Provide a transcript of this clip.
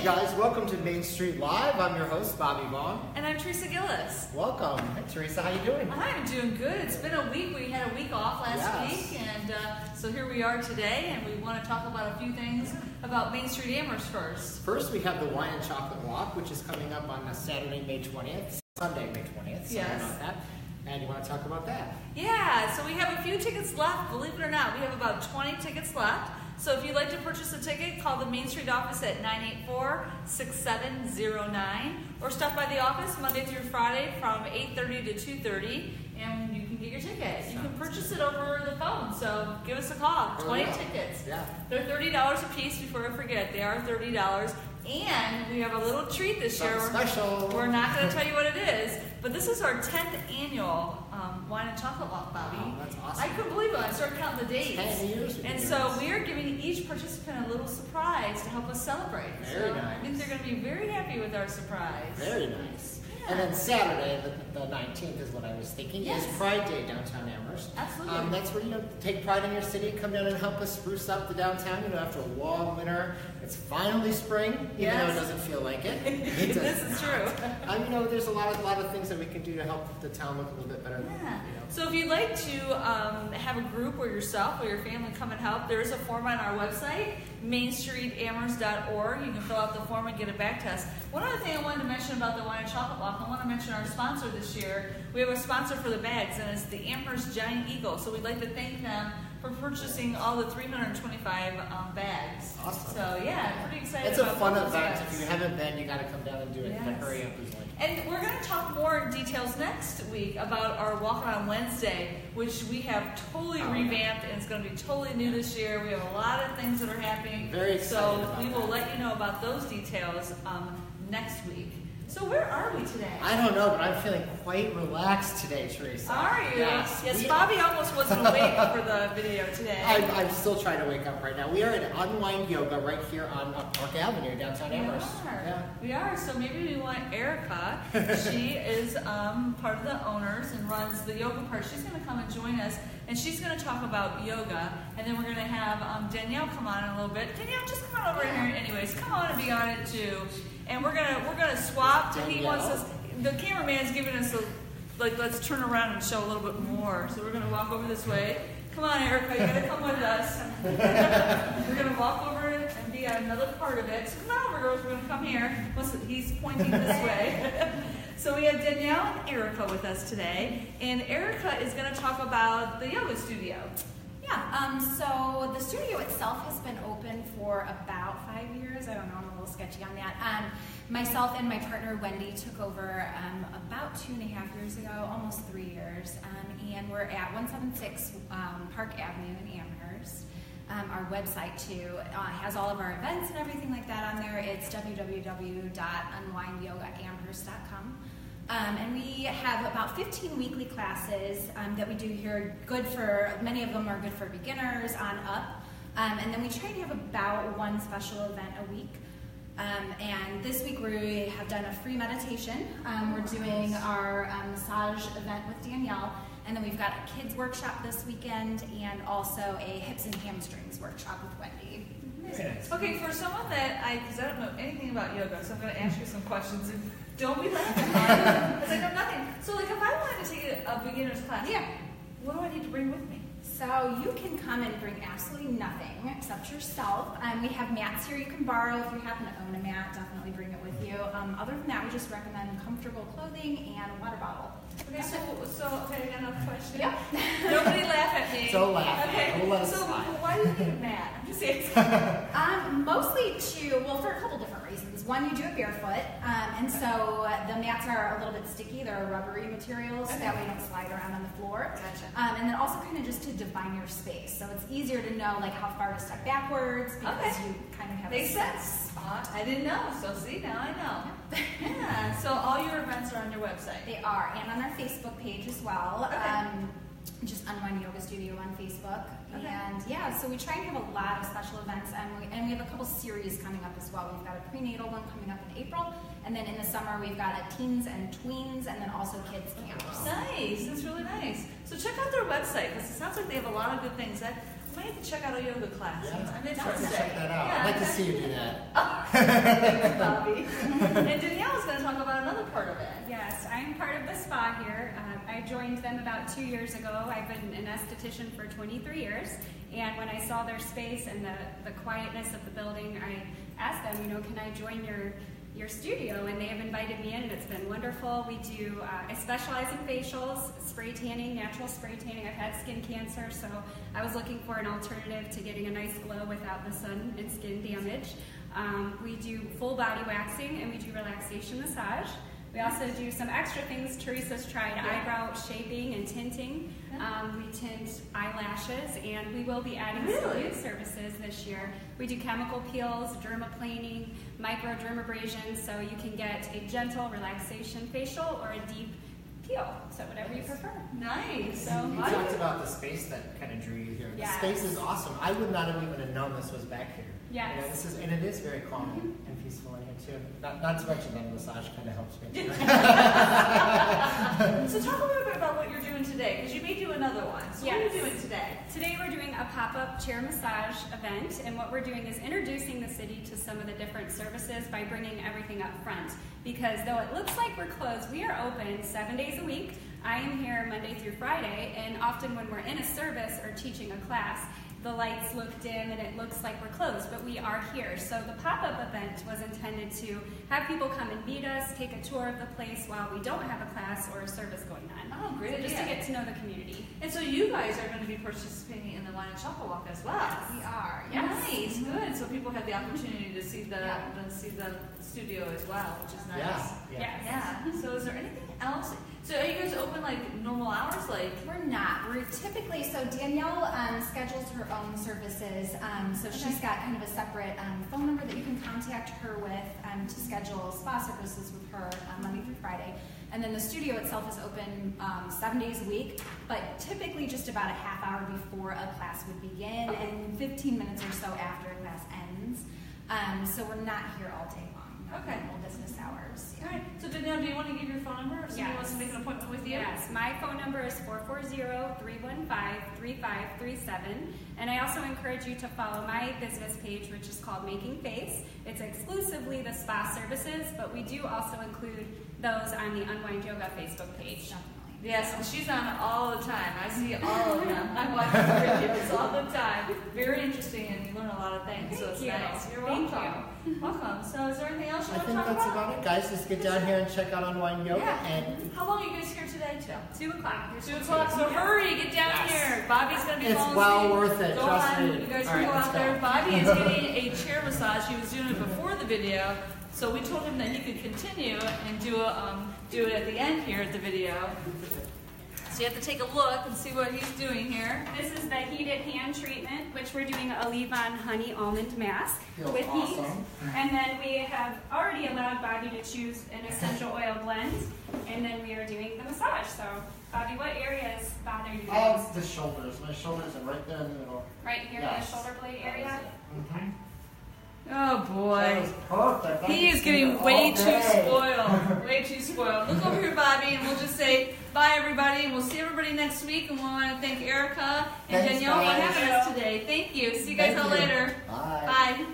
Hey guys, welcome to Main Street Live. I'm your host, Bobby Vaughn. And I'm Teresa Gillis. Welcome. Hey, Teresa, how you doing? I'm doing good. It's been a week. We had a week off last Yes. week, and uh, so here we are today, and we want to talk about a few things about Main Street Amherst first. First, we have the Wine and Chocolate Walk, which is coming up on Saturday, May 20th, Sunday, May 20th. Sorry Yes. about that. And you want to talk about that? Yeah, so we have a few tickets left. Believe it or not, we have about 20 tickets left. So if you'd like to purchase a ticket, call the Main Street office at 984-6709 or stop by the office Monday through Friday from 8.30 to 2.30 and you can get your ticket. You can purchase it over the phone, so give us a call. Oh, 20 tickets. Yeah. They're $30 a piece before I forget. They are $30. And we have a little treat this year. Something special. We're not going to tell you what it is, but this is our 10th annual um, Wine and Chocolate Walk, Bobby. Wow, that's awesome. I couldn't believe it. I started counting the days. 10 years And so we are giving each participant a little surprise to help us celebrate. Very so I think they're going to be very happy with our surprise. Very nice. And then Saturday, the, the 19th is what I was thinking, Yes. is Pride Day downtown Amherst. Absolutely. Um, that's where you know take pride in your city, come down and help us spruce up the downtown. You know, after a long winter, it's finally spring, even though Yes. it doesn't feel like it. It does This is true. Um, you know, there's a lot of lot of things that we can do to help the town look a little bit better. Yeah. You know. So if you'd like to um, have a group or yourself or your family come and help, there is a form on our website, mainstreetamherst.org. You can fill out the form and get it back to us. One other thing I wanted to mention about the Wine and Chocolate Walk, I want to mention our sponsor this year. We have a sponsor for the bags, and it's the Amherst Giant Eagle. So we'd like to thank them for purchasing all the 325 um, bags. Awesome. So yeah, pretty excited It's a fun event. bags. If you haven't been, you got to come down and do it. Yes. hurry up. And we're going to talk more in details next week about our Walk on Wednesday, which we have totally Oh, yeah. revamped and it's going to be totally new this year. We have a lot of things that are happening. Very excited So we will that. let you know about those details um, next week. So where are we today? I don't know, but I'm feeling quite relaxed today, Teresa. Are you? Yes. Yes, Bobby almost wasn't awake for the video today. I'm, I'm still trying to wake up right now. We are at Unwind Yoga right here on Park Avenue, downtown We Amherst. are. Yeah. We are. So maybe we want Erica. she is um, part of the owners and runs the yoga part. She's going to come and join us, and she's going to talk about yoga. And then we're going to have um, Danielle come on in a little bit. Danielle, just come on over here. Anyways, come on and be on it too. And we're gonna we're gonna swap. He wants us. The cameraman's giving us a like. Let's turn around and show a little bit more. So we're gonna walk over this way. Come on, Erica, you gotta come with us. We're gonna walk over be another part of it. So come on over, girls. We're gonna come here. Once he's pointing this way. so we have Danielle and Erica with us today, and Erica is gonna talk about the yoga studio. Yeah, um, so the studio itself has been open for about five years. I don't know, I'm a little sketchy on that. Um, myself and my partner Wendy took over um, about two and a half years ago, almost three years, um, and we're at 176 um, Park Avenue in Amherst. Um, our website too uh, has all of our events and everything like that on there. It's www.unwindyogaamherst.com. Um, and we have about 15 weekly classes um, that we do here. Good for many of them are good for beginners on up. Um, and then we try to have about one special event a week. Um, and this week we have done a free meditation. Um, we're doing our um, massage event with Danielle. And then we've got a kids workshop this weekend and also a hips and hamstrings workshop with Wendy. Okay, for someone that I, because I don't know anything about yoga, so I'm going to ask you some questions. And don't be laughing, because I know nothing. So, like, if I wanted to take a, a beginner's class, Yeah. what do I need to bring with me? So you can come and bring absolutely nothing except yourself. Um, we have mats here you can borrow. If you happen to own a mat, definitely bring it with you. Um, other than that, we just recommend comfortable clothing and a water bottle. Okay, so, so okay, I got another question. Yep. Nobody at me. Don't laugh. Okay, We'll let it so why do you a mat? I'm just asking. Um, mostly to, well, for a couple different reasons. One, you do it barefoot, um, and so the mats are a little bit sticky. They're a rubbery materials, so that way you don't slide around on the floor. Gotcha. Um, and then also kind of just to define your space, so it's easier to know like how far to step backwards because Okay. you kind of have Makes a sense. Uh, I didn't know, so see, now I know. Yeah, so all your events are on your website. They are, and on our Facebook page as well. Okay. Um, just Unwind Yoga Studio on Facebook. Okay. And yeah, so we try and have a lot of special events, and we, and we have a couple series coming up as well. We've got a prenatal one coming up in April, and then in the summer we've got a teens and tweens, and then also kids camps. Nice, that's really nice. So check out their website because it sounds like they have a lot of good things. That I'm might have to check out a yoga class. Yeah, I'm I'd like interested. to check that out. Yeah, I'd like to see you do that. Oh. Bobby. and Danielle is going to talk about another part of it. Yes, I'm part of the spa here. Um, I joined them about two years ago. I've been an esthetician for 23 years, and when I saw their space and the, the quietness of the building, I asked them, you know, can I join your your studio? And they have invited me in, and it's been wonderful. We do. Uh, I specialize in facials, spray tanning, natural spray tanning. I've had skin cancer, so I was looking for an alternative to getting a nice glow without the sun and skin damage. Um, we do full body waxing, and we do relaxation massage. We also do some extra things. Teresa's tried Yeah. eyebrow shaping and tinting. Um, we tint eyelashes, and we will be adding some new services this year. We do chemical peels, dermaplaning, microdermabrasion, so you can get a gentle relaxation facial or a deep peel. So whatever you prefer. Nice. So You I- talked about the space that kind of drew you here. The Yes. space is awesome. I would not have even have known this was back here. Yes. You know, this is, and it is very calming and peaceful in here too. Not, not to mention that massage kind of helps me. So talk a little bit about what you're doing today, because you may do another one. So what are Yes. you doing today? Today we're doing a pop-up chair massage event and what we're doing is introducing the city to some of the different services by bringing everything up front. Because though it looks like we're closed, we are open seven days a week. I am here Monday through Friday and often when we're in a service or teaching a class, the lights look dim and it looks like we're closed, but we are here. So the pop-up event was intended to have people come and meet us, take a tour of the place while we don't have a class or a service going on. Oh, great So just to get to know the community. And so you guys are going to be participating in the wine and chocolate walk as well. We are, Nice, mm-hmm. good. So people have the opportunity to see the Yeah. to see the studio as well, which is nice. Yeah, yeah. Yes. Yeah. So is there anything else? So are you guys open like normal hours? Like We're not. Typically so Danielle um, schedules her own services. Um, so she's got kind of a separate um, phone number that you can contact her with um, to schedule spa services with her um, Monday through Friday. And then the studio itself is open um, seven days a week, but typically just about a half hour before a class would begin and 15 minutes or so after a class ends. Um, so we're not here all day long. No Okay. normal business hours. all right. So Danielle, do you want to give your phone number? If somebody Yes. wants to make an appointment with you. Yes, my phone number is 440-315-3537. And I also encourage you to follow my business page, which is called Making Face. It's exclusively the spa services, but we do also include those on the Unwind Yoga Facebook page. Yes, and she's on all the time. I see all of them. I watch her videos all the time. Very interesting, and you learn a lot of things. so Thank it's you. nice. You're Thank welcome. Welcome. So, is there anything else you I want to think talk that's about? about it, guys. Just get down here and check out Unwind Yoga. Yeah. And How long are you guys here today, till? Two o'clock. Two o'clock. So hurry, get down Yes. here. Bobby's gonna be It's falling well asleep. worth it, Go trust on, me. you guys All can right, go let's out go. there. Bobby is getting a chair massage. He was doing it before the video, so we told him that he could continue and do a, um, do it at the end here at the video. So you have to take a look and see what he's doing here. This is the heated hand treatment, which we're doing a leave-on honey almond mask Feels with heat. And then we have already allowed Bobby to choose an essential oil blend, and then we are doing the massage. So, Bobby, what areas bother you? oh, it's the shoulders. My shoulders are right there in the middle. right here yes. in the shoulder blade area. Mm-hmm. Oh boy. perfect. He is getting way too spoiled. Way too spoiled. Look over here, Bobby, and we'll just say bye, everybody. And we'll see everybody next week. And we want to thank Erica and Thanks, Danielle for having us today. Thank you. See you guys Thank all you. later. Bye. Bye.